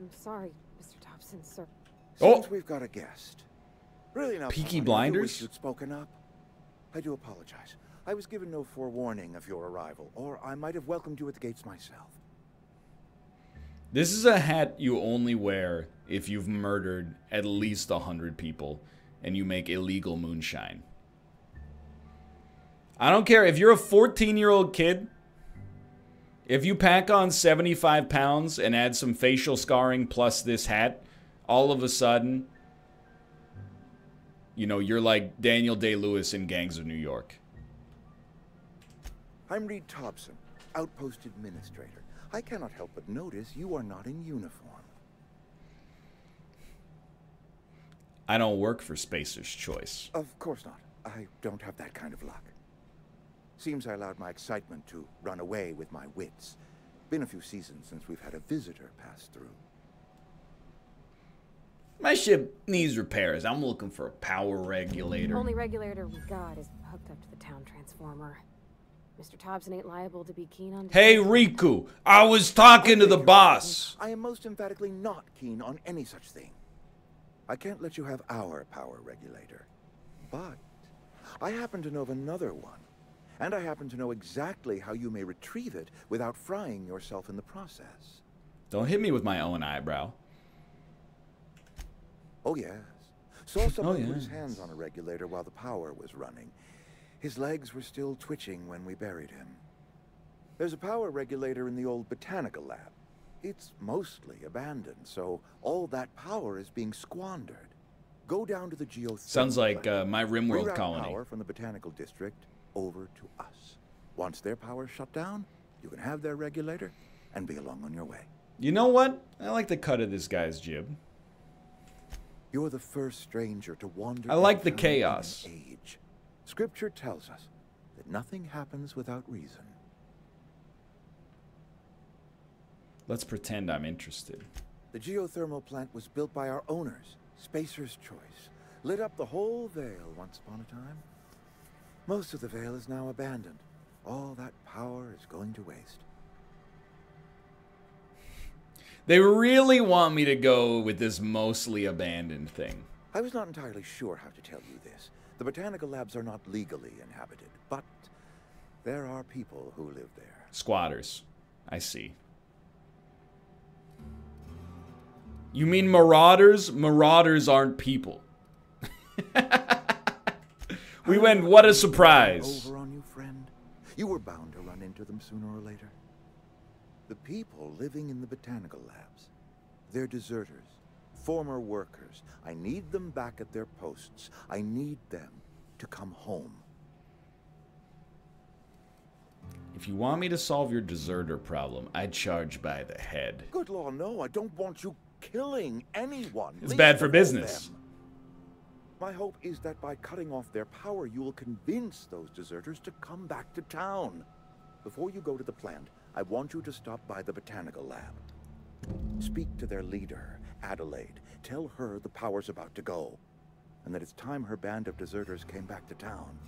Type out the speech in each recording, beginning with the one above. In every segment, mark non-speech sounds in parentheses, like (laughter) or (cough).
I'm sorry, Mr. Tobson, sir. Oh! Since we've got a guest. Really now, Peaky Paul, I do Blinders? wish you'd spoken up. I do apologize. I was given no forewarning of your arrival, or I might have welcomed you at the gates myself. This is a hat you only wear if you've murdered at least a hundred people and you make illegal moonshine. I don't care if you're a 14 year old kid. If you pack on 75 pounds and add some facial scarring plus this hat, all of a sudden, you know, you're like Daniel Day Lewis in Gangs of New York. I'm Reed Tobson, Outpost Administrator. I cannot help but notice you are not in uniform. I don't work for Spacer's Choice. Of course not. I don't have that kind of luck. Seems I allowed my excitement to run away with my wits. Been a few seasons since we've had a visitor pass through. My ship needs repairs. I'm looking for a power regulator. The only regulator we got is hooked up to the town transformer. Mr. Tobson ain't liable to be keen on. Hey, Riku, I was talking to the boss. I am most emphatically not keen on any such thing. I can't let you have our power regulator. But I happen to know of another one. And I happen to know exactly how you may retrieve it without frying yourself in the process. Don't hit me with my own eyebrow. Oh, yes. Saw (laughs) someone put his hands on a regulator while the power was running. His legs were still twitching when we buried him. There's a power regulator in the old botanical lab. It's mostly abandoned, so all that power is being squandered. Go down to the geothermal Sounds like uh, my RimWorld colony. power from the botanical district over to us. Once their power's shut down, you can have their regulator and be along on your way. You know what? I like the cut of this guy's jib. You're the first stranger to wander. I like the into town in an chaos. Age. Scripture tells us that nothing happens without reason. Let's pretend I'm interested. The geothermal plant was built by our owners, Spacer's Choice. Lit up the whole Vale once upon a time. Most of the Vale is now abandoned. All that power is going to waste. They really want me to go with this mostly abandoned thing. I was not entirely sure how to tell you this. The botanical labs are not legally inhabited, but there are people who live there. Squatters. I see. You mean marauders? Marauders aren't people. (laughs) we went, what a surprise. Over on you, friend. You were bound to run into them sooner or later. The people living in the botanical labs. They're deserters, former workers. I need them back at their posts. I need them to come home. If you want me to solve your deserter problem, I'd charge by the head. Good law, no, I don't want you killing anyone. It's least bad for business. them. My hope is that by cutting off their power, you will convince those deserters to come back to town. Before you go to the plant, I want you to stop by the botanical lab. Speak to their leader, Adelaide. Tell her the power's about to go, and that it's time her band of deserters came back to town.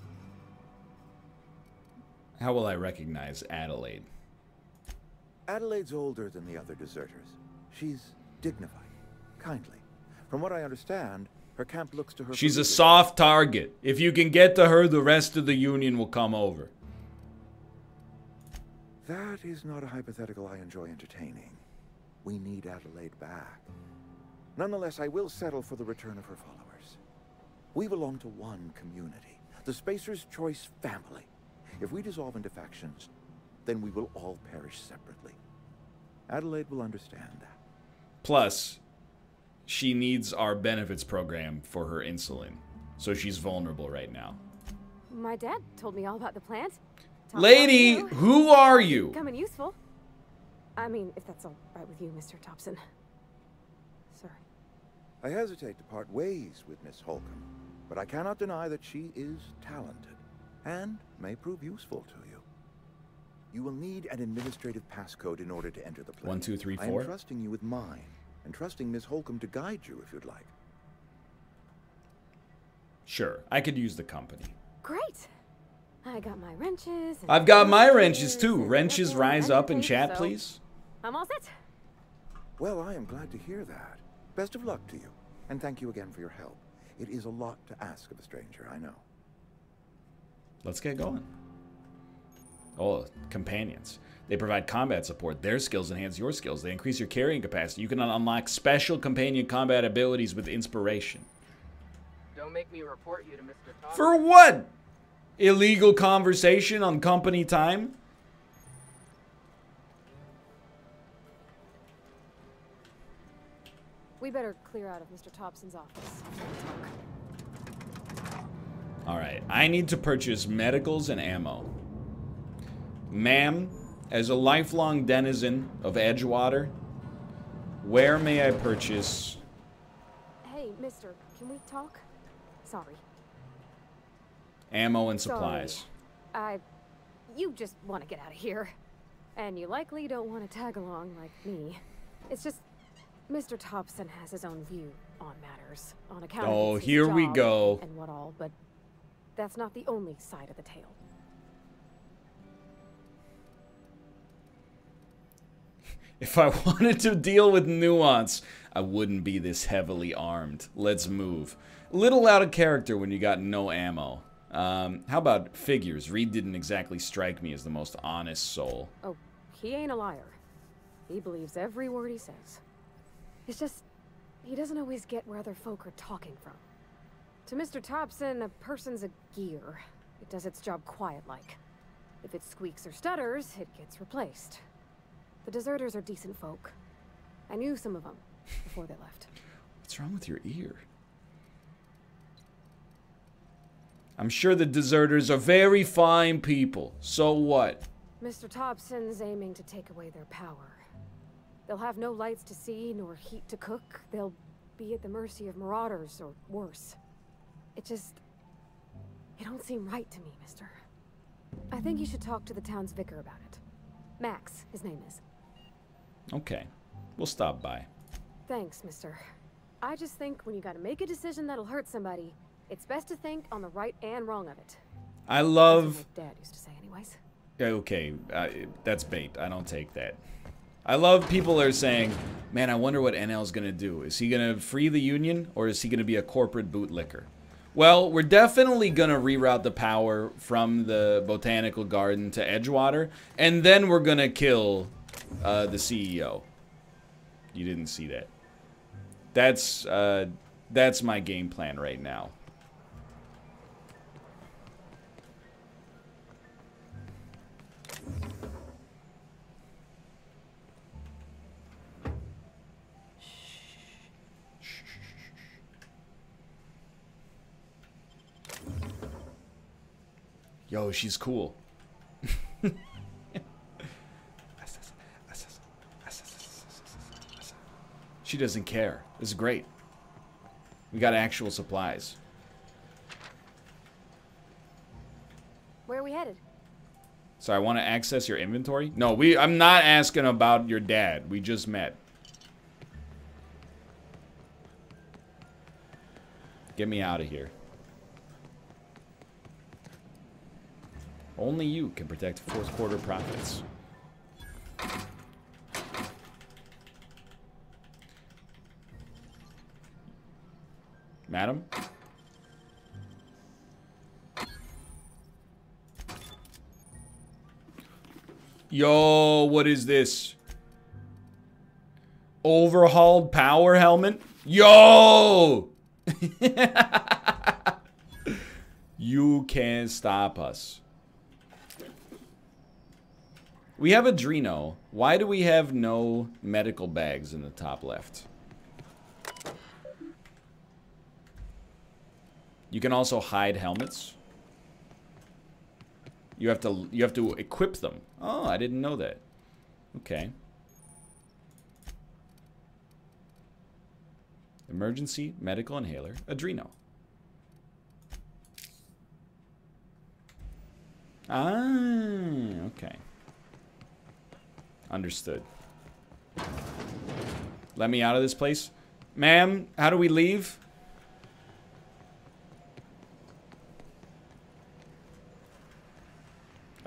How will I recognize Adelaide? Adelaide's older than the other deserters. She's dignified, kindly. From what I understand, her camp looks to her. She's a soft target. If you can get to her, the rest of the Union will come over. That is not a hypothetical I enjoy entertaining. We need Adelaide back. Nonetheless, I will settle for the return of her followers. We belong to one community, the Spacer's Choice family. If we dissolve into factions, then we will all perish separately. Adelaide will understand that. Plus, she needs our benefits program for her insulin. So she's vulnerable right now. My dad told me all about the plant. Taught Lady, all I knew. who are you? Coming useful. I mean, if that's all right with you, Mr. Tobson. Sir. I hesitate to part ways with Miss Holcomb, but I cannot deny that she is talented and may prove useful to you. You will need an administrative passcode in order to enter the place. One, two, three, I am trusting you with mine, and trusting Miss Holcomb to guide you if you'd like. Sure, I could use the company. Great. I got my wrenches. and I've got my wrenches too. Wrenches rise up in chat, so please. I'm all set. Well, I am glad to hear that. Best of luck to you, and thank you again for your help. It is a lot to ask of a stranger, I know. Let's get going. Oh, companions. They provide combat support. Their skills enhance your skills. They increase your carrying capacity. You can unlock special companion combat abilities with inspiration. Don't make me report you to Mr. Todd. For what? Illegal conversation on company time? We better clear out of Mr. Tobson's office. Alright, I need to purchase medicals and ammo. Ma'am, as a lifelong denizen of Edgewater, where may I purchase... Hey, mister, can we talk? Sorry. Ammo and Sorry. supplies. I... You just want to get out of here. And you likely don't want to tag along like me. It's just... Mr. Tobson has his own view on matters. On account of Oh, his here we go. And what all, but... That's not the only side of the tale. If I (laughs) wanted to deal with nuance, I wouldn't be this heavily armed. Let's move. Little out of character when you got no ammo. Um, how about figures? Reed didn't exactly strike me as the most honest soul. Oh, he ain't a liar. He believes every word he says. It's just, he doesn't always get where other folk are talking from. To Mr. Tobson, a person's a gear. It does its job quiet-like. If it squeaks or stutters, it gets replaced. The deserters are decent folk. I knew some of them before they left. (laughs) What's wrong with your ear? I'm sure the deserters are very fine people. So what? Mr. Tobson's aiming to take away their power. They'll have no lights to see, nor heat to cook. They'll be at the mercy of marauders, or worse. It just... It don't seem right to me, mister. I think you should talk to the town's vicar about it. Max, his name is. Okay, we'll stop by. Thanks, mister. I just think when you gotta make a decision that'll hurt somebody, it's best to think on the right and wrong of it. I love. dad used to say anyways. Okay, uh, that's bait. I don't take that. I love people are saying, man, I wonder what NL's gonna do. Is he gonna free the Union or is he gonna be a corporate bootlicker? Well, we're definitely gonna reroute the power from the botanical garden to Edgewater, and then we're gonna kill uh, the CEO. You didn't see that. That's uh, that's my game plan right now. Yo, she's cool. (laughs) she doesn't care. This is great. We got actual supplies. Where are we headed? So I want to access your inventory? No, we I'm not asking about your dad. We just met. Get me out of here. Only you can protect fourth quarter profits. Madam? Yo, what is this? Overhauled power helmet? Yo! (laughs) you can't stop us. We have Adreno. Why do we have no medical bags in the top left? You can also hide helmets. You have to you have to equip them. Oh, I didn't know that. Okay. Emergency medical inhaler, Adreno. Ah, okay. Understood. Let me out of this place. Ma'am, how do we leave?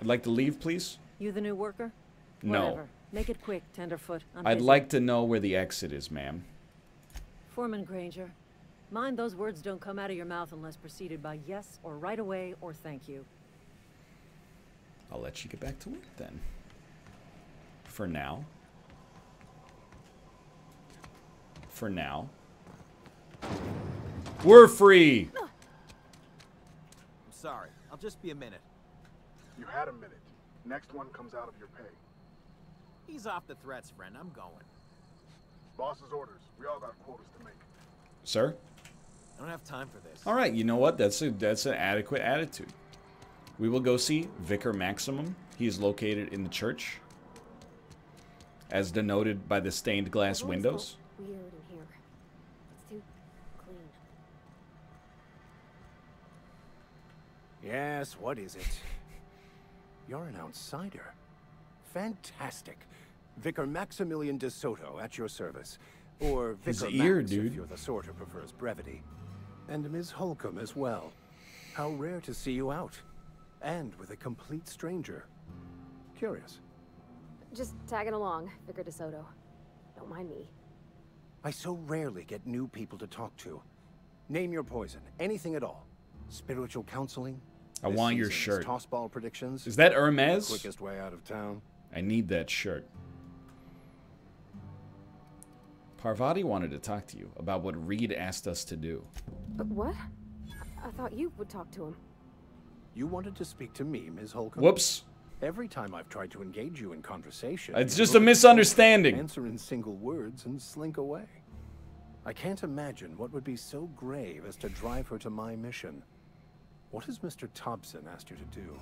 I'd like to leave, please. You the new worker? No. Whatever. Make it quick, Tenderfoot. I'm I'd busy. like to know where the exit is, ma'am. Foreman Granger. Mind those words don't come out of your mouth unless preceded by yes or right away or thank you. I'll let you get back to work then. For now. For now. We're free! I'm sorry. I'll just be a minute. You had a minute. Next one comes out of your pay. He's off the threats, friend. I'm going. Boss's orders. We all got quotas to make. Sir? I don't have time for this. Alright, you know what? That's a that's an adequate attitude. We will go see Vicar Maximum. He is located in the church. As denoted by the stained glass I've windows. felt Weird in here. It's too clean. Yes, what is it? You're an outsider. Fantastic. Vicar Maximilian de Soto at your service. Or His Vicar ear, Max dude. if you're the sort who prefers brevity. And Ms. Holcomb as well. How rare to see you out. And with a complete stranger. Curious. Just tagging along, Vicar de Soto. Don't mind me. I so rarely get new people to talk to. Name your poison. Anything at all. Spiritual counseling. I this want your season's shirt. Tossball predictions. Is that Hermes? Quickest way out of town. I need that shirt. Parvati wanted to talk to you about what Reed asked us to do. But what? I, I thought you would talk to him. You wanted to speak to me, Ms. Holcomb? Whoops. Every time I've tried to engage you in conversation, It's just a misunderstanding. Answer in single words and slink away. I can't imagine what would be so grave as to drive her to my mission. What has Mr. Tobson asked you to do?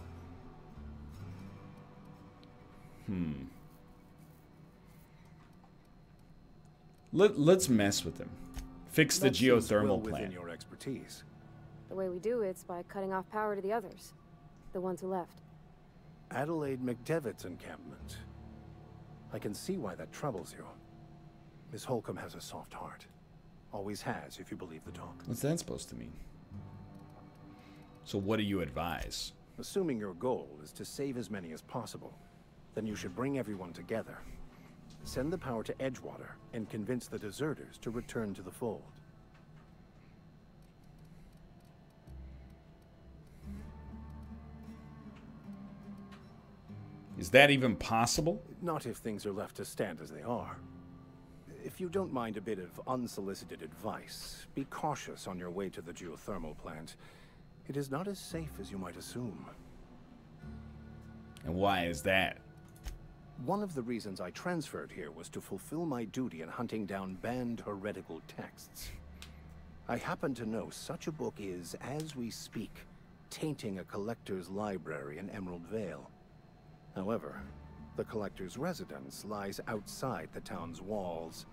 Hmm. Let, let's mess with him. Fix the That seems well geothermal within plant. your expertise. The way we do it's by cutting off power to the others. The ones who left. Adelaide McDevitt's encampment. I can see why that troubles you. Miss Holcomb has a soft heart. Always has, if you believe the talk. What's that supposed to mean? So what do you advise? Assuming your goal is to save as many as possible, then you should bring everyone together. Send the power to Edgewater and convince the deserters to return to the fold. Is that even possible? Not if things are left to stand as they are. If you don't mind a bit of unsolicited advice, be cautious on your way to the geothermal plant. It is not as safe as you might assume. And why is that? One of the reasons I transferred here was to fulfill my duty in hunting down banned heretical texts. I happen to know such a book is, as we speak, tainting a collector's library in Emerald Vale. However, the collector's residence lies outside the town's walls.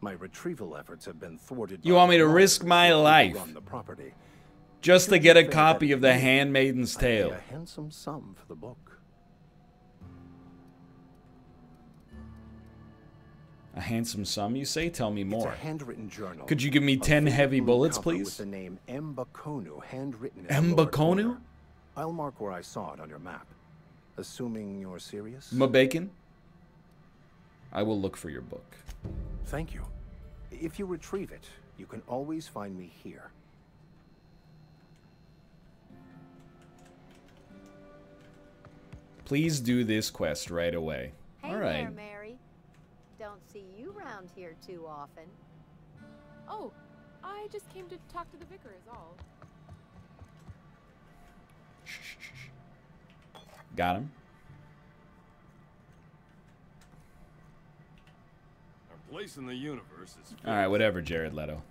My retrieval efforts have been thwarted. You want me to risk my life? On the property. Just to get a copy of The Handmaiden's Tale. A handsome sum for the book. A handsome sum, you say? Tell me more. a handwritten journal. Could you give me 10 heavy bullets, please? With the name Mbakonu handwritten in the lower Mbakonu? I'll mark where I saw it on your map. Assuming you're serious? Ma bacon? I will look for your book. Thank you. If you retrieve it, you can always find me here. Please do this quest right away. Hey All there. Mary. Don't see you round here too often. Oh, I just came to talk to the vicar is all. Got him. Our place in the universe is. All right, whatever, Jared Leto.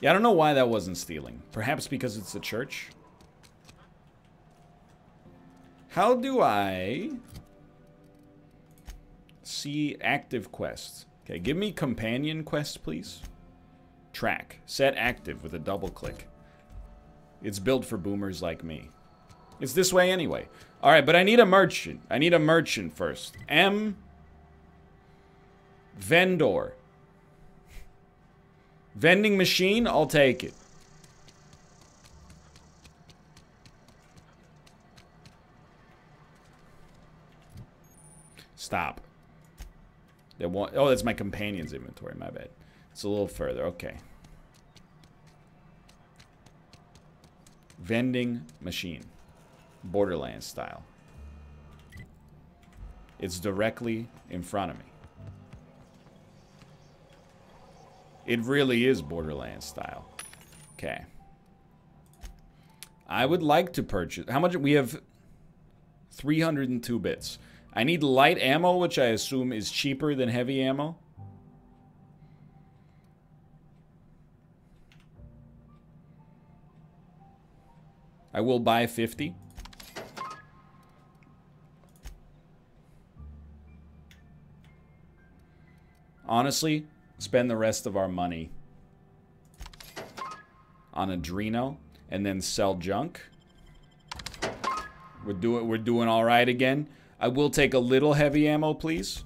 Yeah, I don't know why that wasn't stealing. Perhaps because it's a church. How do I see active quests? Okay, give me companion quest, please. Track. Set active with a double click. It's built for boomers like me. It's this way anyway. All right, but I need a merchant. I need a merchant first. M. Vendor. Vending machine, I'll take it. Stop. That one, oh, that's my companion's inventory. My bad. It's a little further. Okay. Vending machine. Borderlands style. It's directly in front of me. It really is Borderlands style. Okay. I would like to purchase... How much... We have 302 bits. I need light ammo, which I assume is cheaper than heavy ammo. I will buy 50. Honestly, spend the rest of our money on Adreno and then sell junk. We're doing we're doing all right again. I will take a little heavy ammo, please.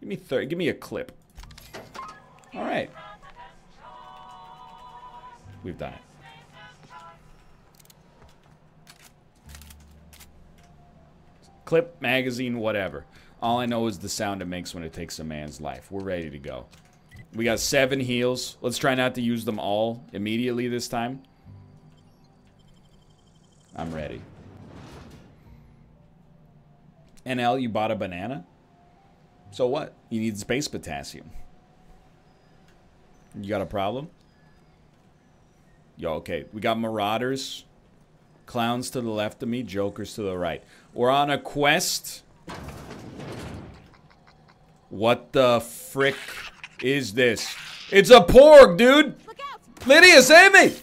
Give me thirty. Give me a clip. All right. We've done it. Clip, magazine, whatever. All I know is the sound it makes when it takes a man's life. We're ready to go. We got seven heals. Let's try not to use them all immediately this time. I'm ready. NL, you bought a banana? So what? You need space potassium. You got a problem? Yo, okay. We got marauders. Clowns to the left of me, jokers to the right. We're on a quest. What the frick is this? It's a porg, dude! Lydia, save me!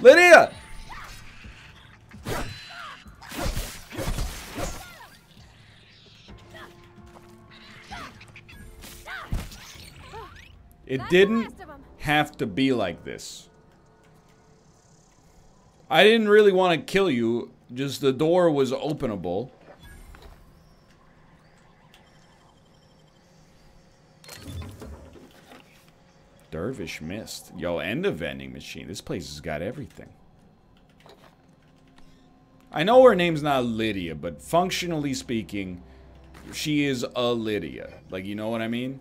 Lydia! It didn't have to be like this. I didn't really want to kill you, just the door was openable. Dervish missed. Yo, and a vending machine. This place has got everything. I know her name's not Lydia, but functionally speaking, she is a Lydia. Like, you know what I mean?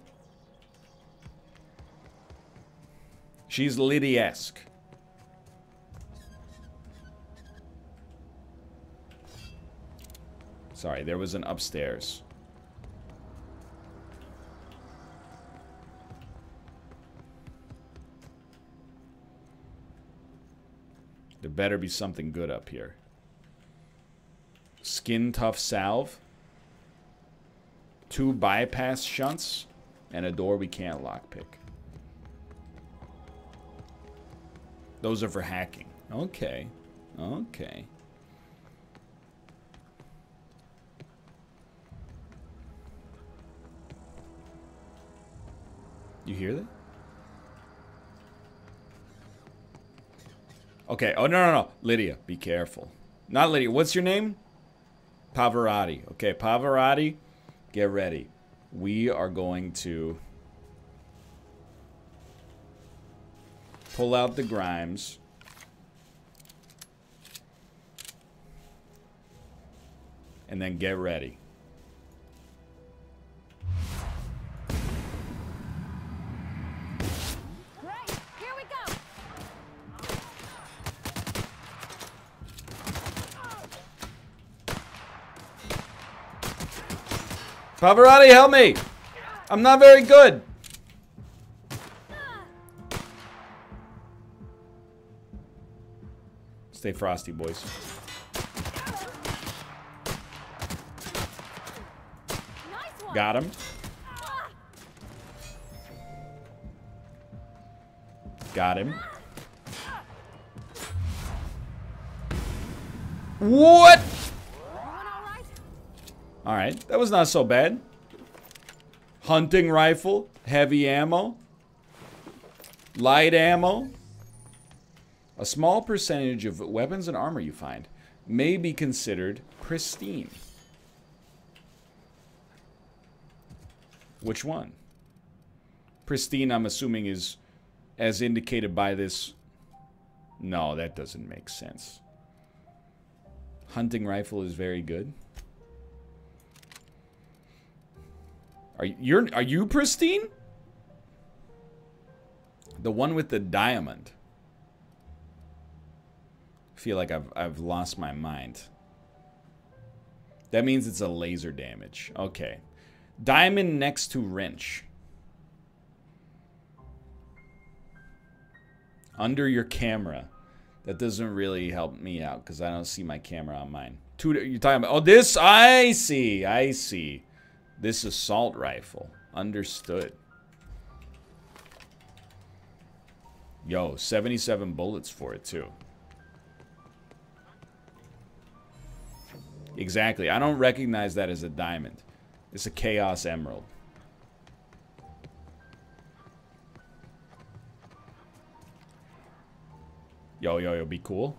She's Lydia-esque. Sorry, there was an upstairs. There better be something good up here. Skin Tough Salve. Two bypass shunts. And a door we can't lockpick. Those are for hacking. Okay. Okay. You hear that? Okay. Oh, no, no, no. Lydia, be careful. Not Lydia. What's your name? Pavarotti. Okay, Pavarotti, get ready. We are going to pull out the Grimes. And then get ready. Pavarotti, help me! I'm not very good. Stay frosty, boys. Got him. Got him. What? Alright, that was not so bad. Hunting rifle, heavy ammo, light ammo. A small percentage of weapons and armor you find may be considered pristine. Which one? Pristine, I'm assuming, is as indicated by this. No, that doesn't make sense. Hunting rifle is very good. Are you are you pristine? The one with the diamond. I feel like I've I've lost my mind. That means it's a laser damage. Okay. Diamond next to wrench. Under your camera. That doesn't really help me out because I don't see my camera on mine. Two, you're talking about, oh, this, I see, I see. This assault rifle. Understood. Yo, 77 bullets for it too. Exactly. I don't recognize that as a diamond. It's a Chaos Emerald. Yo, yo, yo, be cool.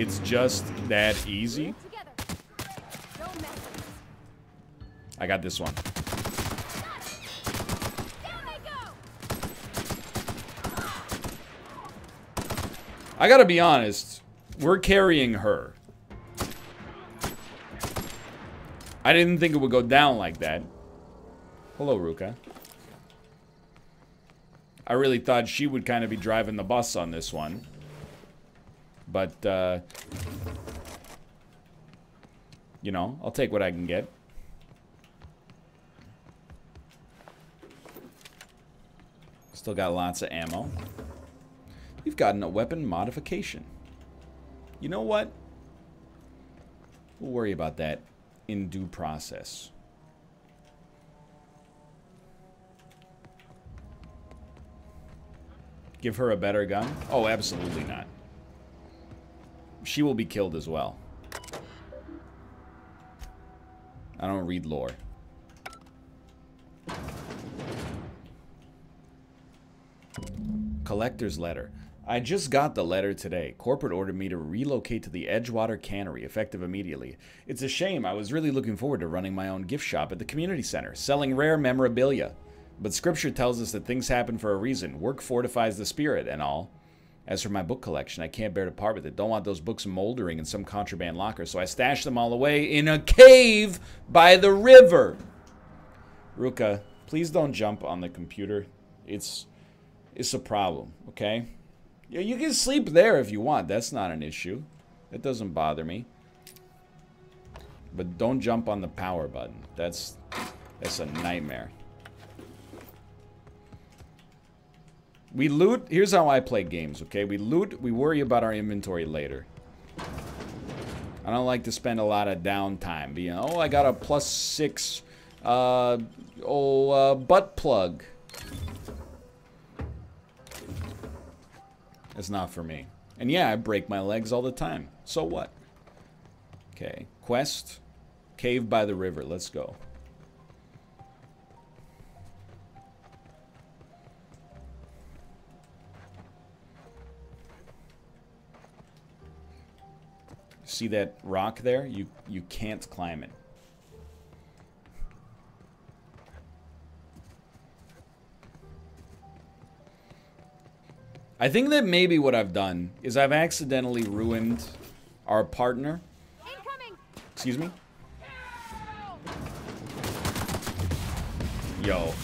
It's just that easy. I got this one. I gotta be honest, we're carrying her. I didn't think it would go down like that. Hello, Ruka. I really thought she would kind of be driving the bus on this one. But, uh... You know, I'll take what I can get. Still got lots of ammo. You've gotten a weapon modification. You know what? We'll worry about that in due process. Give her a better gun? Oh, absolutely not. She will be killed as well. I don't read lore. Collector's letter. I just got the letter today. Corporate ordered me to relocate to the Edgewater Cannery, effective immediately. It's a shame. I was really looking forward to running my own gift shop at the community center, selling rare memorabilia. But scripture tells us that things happen for a reason. Work fortifies the spirit and all. As for my book collection, I can't bear to part with it. Don't want those books moldering in some contraband locker, so I stashed them all away in a cave by the river. Ruka, please don't jump on the computer. It's it's a problem, okay? Yeah, you can sleep there if you want. That's not an issue. It doesn't bother me. But don't jump on the power button. That's that's a nightmare. We loot. Here's how I play games, okay? We loot. We worry about our inventory later. I don't like to spend a lot of downtime being, oh, I got a plus six, uh, oh, uh, butt plug. It's not for me. And yeah, I break my legs all the time. So what? Okay. Quest. Cave by the river. Let's go. See that rock there? You you can't climb it. I think that maybe what I've done is I've accidentally ruined our partner. Excuse me? Yo.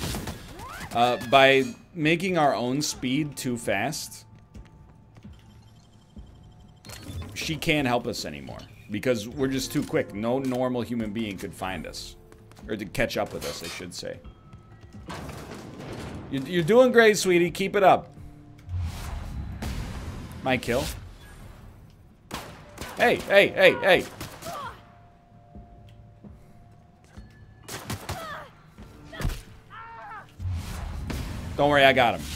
Uh, by making our own speed too fast, she can't help us anymore. Because we're just too quick. No normal human being could find us. Or to catch up with us, I should say. You're doing great, sweetie. Keep it up. My kill. Hey, hey, hey, hey. Don't worry, I got him.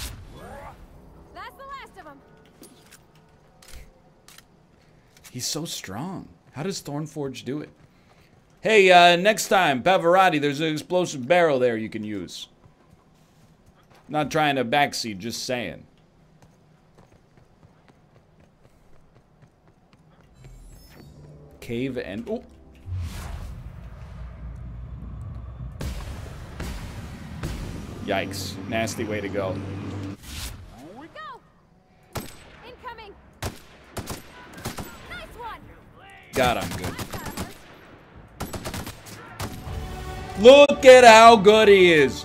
He's so strong. How does Thornforge do it? Hey, uh, next time, Pavarotti, there's an explosive barrel there you can use. Not trying to backseat, just saying. cave and... Yikes. Nasty way to go. Go! Incoming! Nice one! God, I'm good. Look at how good he is.